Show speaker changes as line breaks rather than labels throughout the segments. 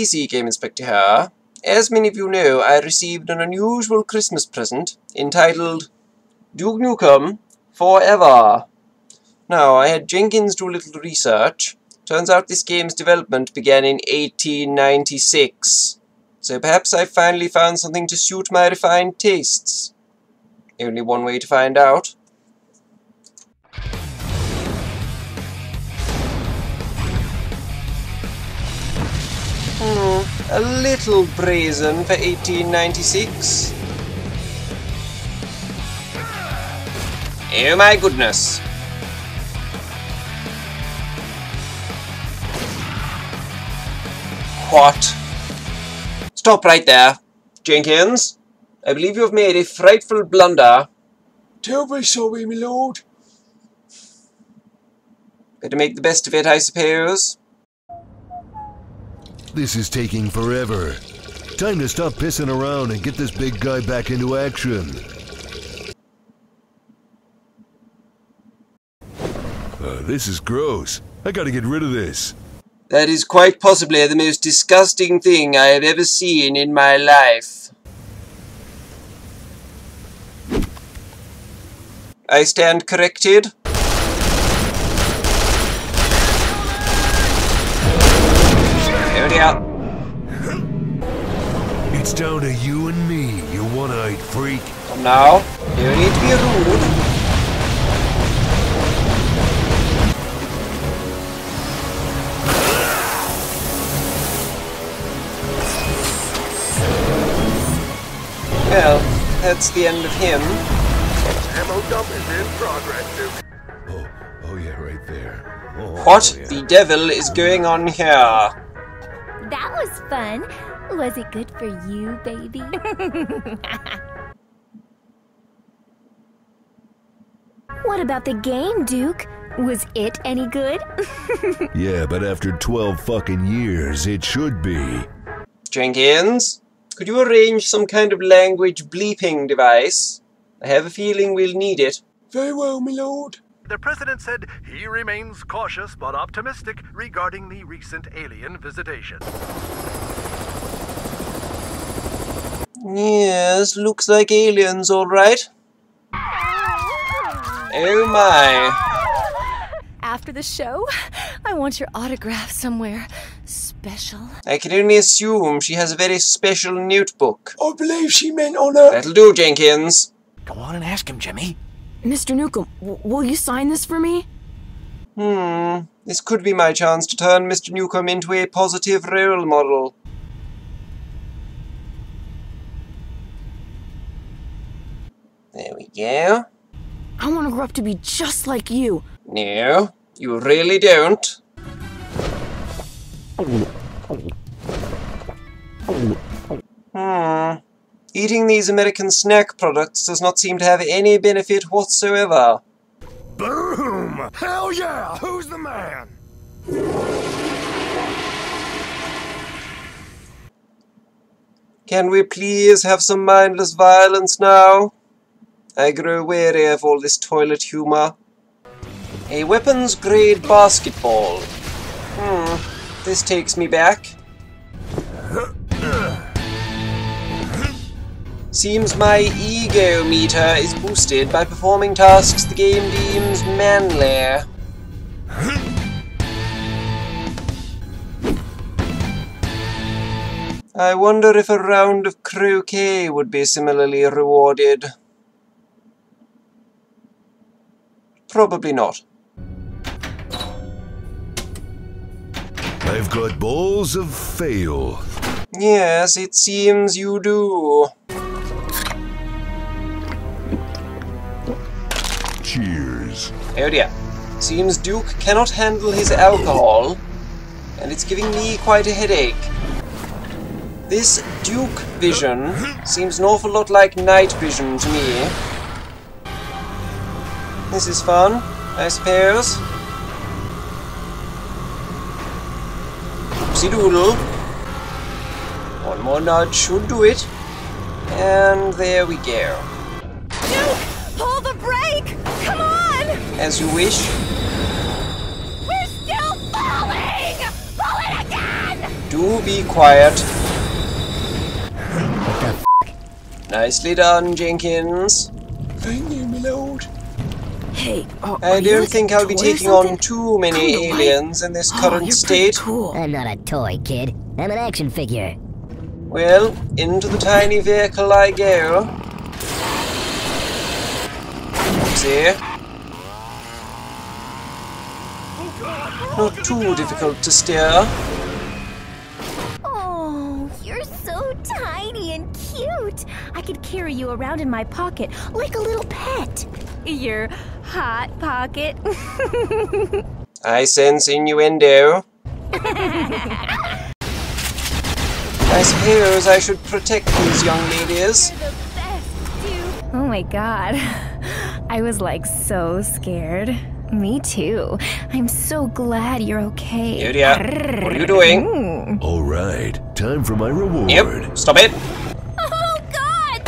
PC Game Inspector here. As many of you know, I received an unusual Christmas present entitled Duke Nukem Forever. Now, I had Jenkins do a little research. Turns out this game's development began in 1896. So perhaps I finally found something to suit my refined tastes. Only one way to find out. Hmm, a little brazen for 1896. Oh my goodness. What? Stop right there. Jenkins, I believe you have made a frightful blunder.
Terribly sorry, my lord.
Better make the best of it, I suppose.
This is taking forever. Time to stop pissing around and get this big guy back into action. Uh, this is gross. I gotta get rid of this.
That is quite possibly the most disgusting thing I have ever seen in my life. I stand corrected. Hurry up.
It's down to you and me, you one-eyed freak.
Now, you need to be rude. Well, that's the end of him.
Ammo dump is in progress, Duke.
Oh, oh yeah, right there. Oh,
What
yeah.
the devil is going on here?
That was fun. Was it good for you, baby? what about the game, Duke? Was it any good?
Yeah, but after 12 fucking years, it should be.
Jenkins, could you arrange some kind of language bleeping device? I have a feeling we'll need it.
Very well, my lord.
The president said he remains cautious but optimistic regarding the recent alien visitation.
Yes, looks like aliens, all right. Oh my.
After the show, I want your autograph somewhere special.
I can only assume she has a very special notebook.
I believe she meant on her.
That'll do, Jenkins.
Go on and ask him, Jimmy.
Mr. Nukem, will you sign this for me?
Hmm, this could be my chance to turn Mr. Nukem into a positive role model. There we go.
I want to grow up to be just like you.
No, you really don't. Hmm. Eating these American snack products does not seem to have any benefit whatsoever.
Boom! Hell yeah! Who's the man?
Can we please have some mindless violence now? I grow weary of all this toilet humor. A weapons grade basketball. Hmm, this takes me back. Seems my ego meter is boosted by performing tasks the game deems manly. I wonder if a round of croquet would be similarly rewarded. Probably not.
I've got balls of fail.
Yes, it seems you do.
Cheers.
Oh dear. Seems Duke cannot handle his alcohol, and it's giving me quite a headache. This Duke vision seems an awful lot like night vision to me. This is fun, I suppose. Oopsie doodle. One more nudge should do it. And there we go. As you wish.
We're still falling! Pull it again!
You be quiet. Nicely done, Jenkins.
Thank you, my lord.
Hey, are
I
you
don't
like
think I'll be taking on too many
Come to life.
aliens in this
Oh,
current
you're
state.
cool.
I'm not a toy, kid. I'm an action figure.
Well, into the tiny vehicle I go. See? Not too difficult to steer.
Oh, you're so tiny and cute. I could carry you around in my pocket like a little pet. Your hot pocket.
I sense innuendo. I suppose I should protect these young ladies.
the best. Oh my god. I was like so scared. Me too. I'm so glad you're okay.
Here, dear. What are you doing?
Mm.
All right, time for my reward.
Yep, stop it.
Oh god!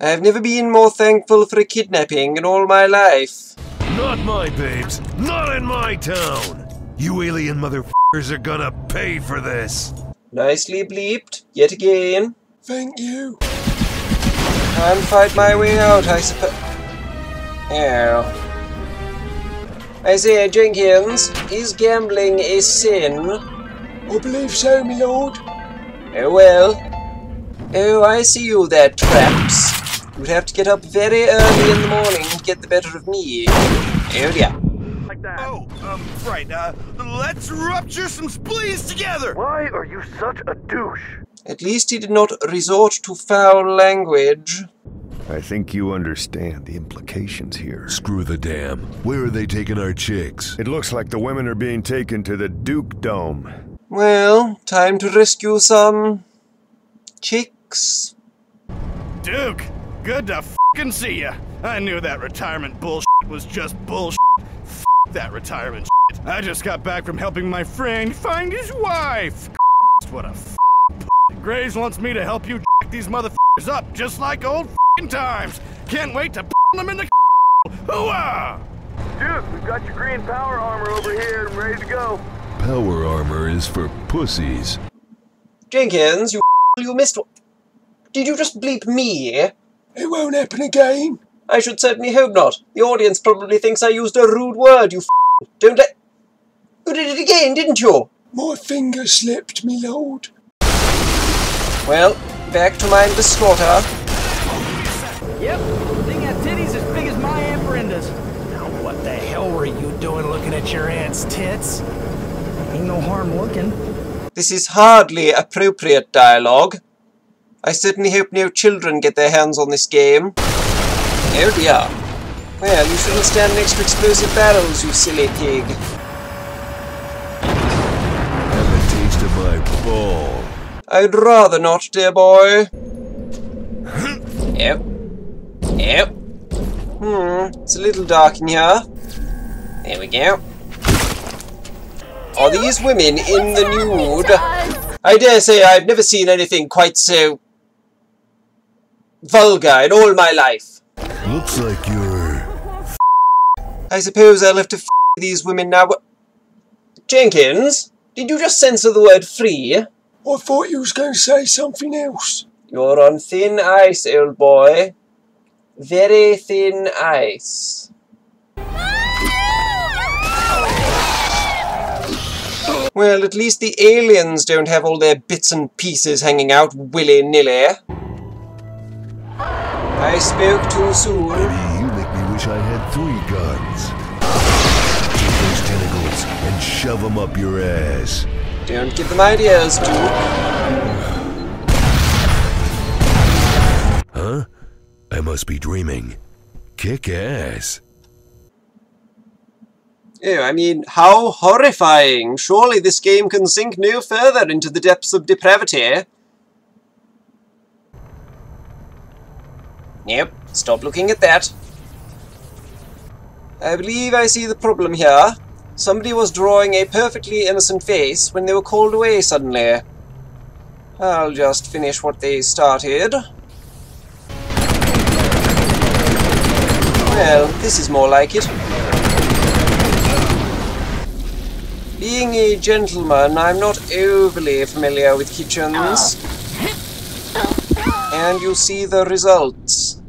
I've never been more thankful for a kidnapping in all my life.
Not my babes. Not in my town. You alien motherfuckers are gonna pay for this.
Nicely bleeped, yet again.
Thank you.
Can't fight my way out, I suppose. Oh. I say, Jenkins, is gambling a sin?
I believe so, my lord.
Oh well. Oh, I see you there, traps. You'd have to get up very early in the morning to get the better of me. Oh dear.
Like that.
Oh, um, right, uh, let's rupture some spleens together!
Why are you such a douche?
At least he did not resort to foul language.
I think you understand the implications here.
Screw the dam. Where are they taking our chicks?
It looks like the women are being taken to the Duke Dome.
Well, time to rescue some chicks.
Duke, good to fing see ya. I knew that retirement bullshit was just bullshit. F that retirement shit. I just got back from helping my friend find his wife. What a f Graves wants me to help you jack these motherfuckers up just like old fing times. Can't wait to them in the Hooah!
Duke, we've got your green power armor over here and ready to go.
Power armor is for pussies.
Jenkins, you you missed. Did you just bleep me?
It won't happen again.
I should certainly hope not. The audience probably thinks I used a rude word, you Don't let. You did it again, didn't you?
My finger slipped, me lord.
Well, back to my slaughter.
Yep, thing had titties as big as my Aunt Brenda's. Now what the hell were you doing looking at your aunt's tits? Ain't no harm looking.
This is hardly appropriate dialogue. I certainly hope no children get their hands on this game. Oh dear. Well, you shouldn't stand next to explosive barrels, you silly pig.
Have a taste of my ball.
I'd rather not, dear boy. Yep. Yep. Hmm, it's a little dark in here. There we go. Are these women in the nude? I dare say I've never seen anything quite so vulgar in all my life.
Looks like you're.
I suppose I'll have to f these women now. Jenkins, did you just censor the word free?
I thought you was going to say something else.
You're on thin ice, old boy. Very thin ice. Well, at least the aliens don't have all their bits and pieces hanging out willy-nilly. I spoke too soon.
You make me wish I had three guns. Take those tentacles and shove them up your ass.
Don't give them ideas, Duke.
Huh? I must be dreaming. Kick ass.
Oh, I mean, how horrifying! Surely this game can sink no further into the depths of depravity. Eh? Yep, stop looking at that. I believe I see the problem here. Somebody was drawing a perfectly innocent face when they were called away suddenly. I'll just finish what they started. Well, this is more like it. Being a gentleman, I'm not overly familiar with kitchens. And you see the results.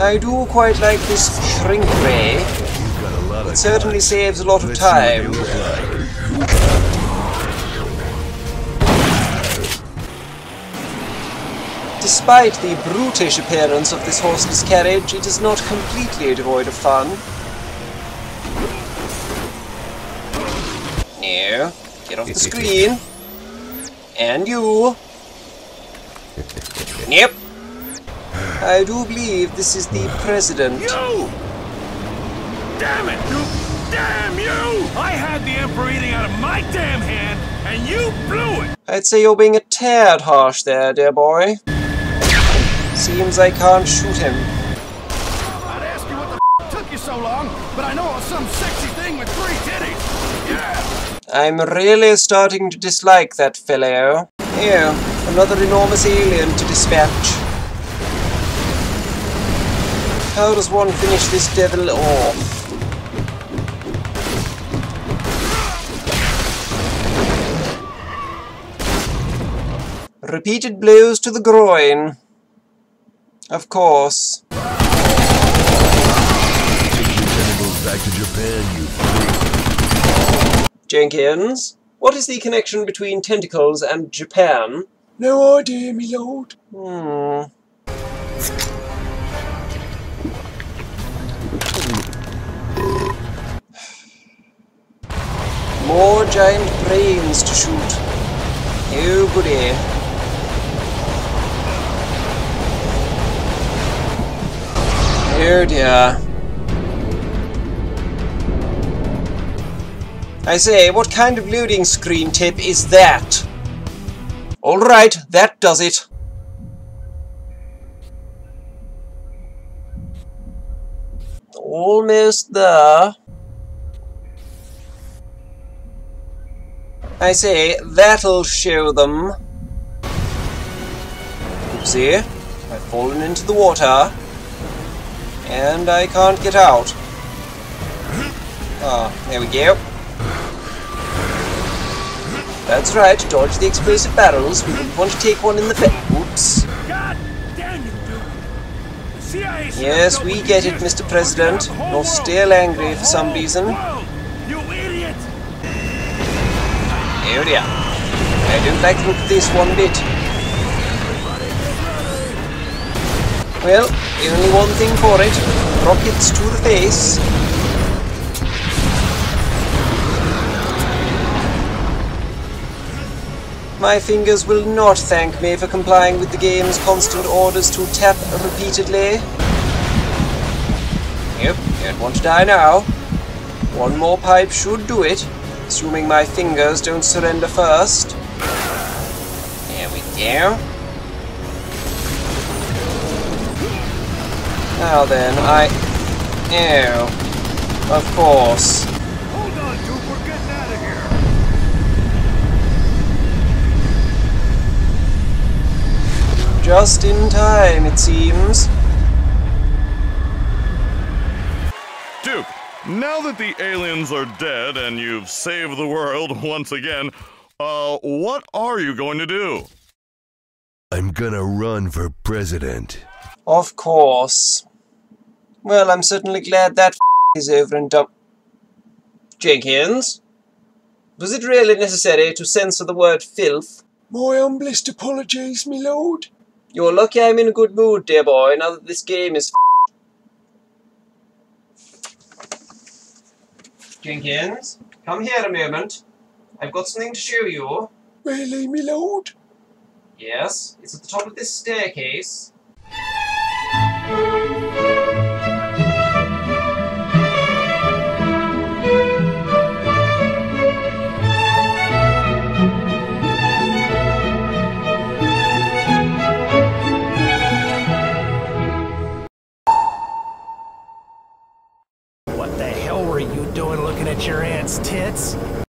I do quite like this shrink ray. It certainly saves a lot of time. Despite the brutish appearance of this horseless carriage, it is not completely devoid of fun. No, get off the screen. And you. Yep. I do believe this is the president.
You! Damn it, you! Damn you! I had the Emperor eating out of my damn hand, and you blew it!
I'd say you're being a tad harsh there, dear boy. Seems I can't shoot him.
I'd ask you what the f took you so long, but I know of some sexy thing with three titties. Yeah!
I'm really starting to dislike that fellow. Here, another enormous alien to dispatch. How does one finish this devil off? Repeated blows to the groin. Of course.
Take your back to Japan, you freak.
Jenkins, what is the connection between tentacles and Japan?
No idea, me lord.
Hmm. More giant brains to shoot. Oh goody. Oh dear. I say, what kind of loading screen tip is that? Alright, that does it. Almost there. I say, that'll show them. Oopsie, I've fallen into the water. And I can't get out. Ah, there we go. That's right, dodge the explosive barrels. We wouldn't want to take one in the face. Oops. Yes, we get it, Mr. President. You're still angry for some reason.
You idiot!
Oh. I don't like the look of this one bit. Well, only one thing for it. Rockets to the face. My fingers will not thank me for complying with the game's constant orders to tap repeatedly. Yep, don't want to die now. One more pipe should do it, assuming my fingers don't surrender first. There we go. Now then, I... Ew. Of course.
Hold on, Duke, we're getting out of here!
Just in time, it seems.
Duke, now that the aliens are dead and you've saved the world once again, uh, what are you going to do?
I'm gonna run for president.
Of course. Well, I'm certainly glad that is over and done. Jenkins? Was it really necessary to censor the word filth?
My humblest apologies, my lord.
You're lucky I'm in a good mood, dear boy, now that this game is Jenkins, come here a moment. I've got something to show you.
Really, my lord?
Yes, it's at the top of this staircase.
At your aunt's tits?